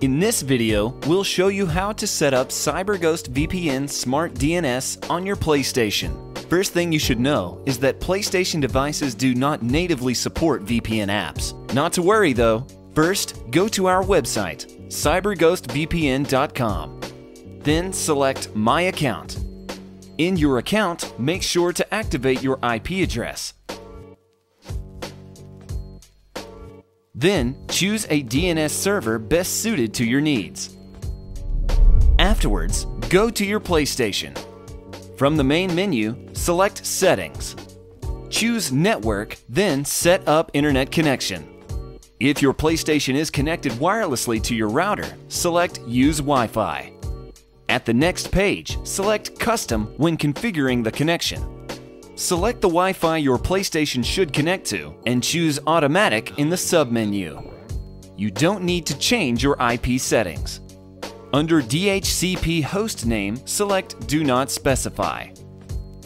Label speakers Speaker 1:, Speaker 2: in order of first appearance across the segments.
Speaker 1: In this video, we'll show you how to set up CyberGhost VPN Smart DNS on your PlayStation. First thing you should know is that PlayStation devices do not natively support VPN apps. Not to worry though. First, go to our website, cyberghostvpn.com. Then select My Account. In your account, make sure to activate your IP address. Then, choose a DNS server best suited to your needs. Afterwards, go to your PlayStation. From the main menu, select Settings. Choose Network, then Set up Internet Connection. If your PlayStation is connected wirelessly to your router, select Use Wi-Fi. At the next page, select Custom when configuring the connection. Select the Wi-Fi your PlayStation should connect to and choose Automatic in the submenu. You don't need to change your IP settings. Under DHCP host name, select Do Not Specify.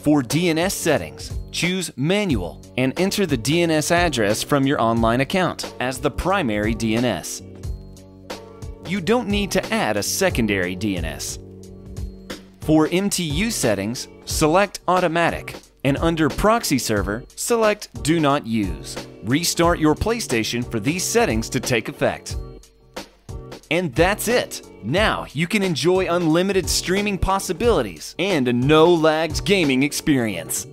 Speaker 1: For DNS settings, choose Manual and enter the DNS address from your online account as the primary DNS. You don't need to add a secondary DNS. For MTU settings, select Automatic and under Proxy Server, select Do Not Use. Restart your PlayStation for these settings to take effect. And that's it! Now you can enjoy unlimited streaming possibilities and a no-lagged gaming experience.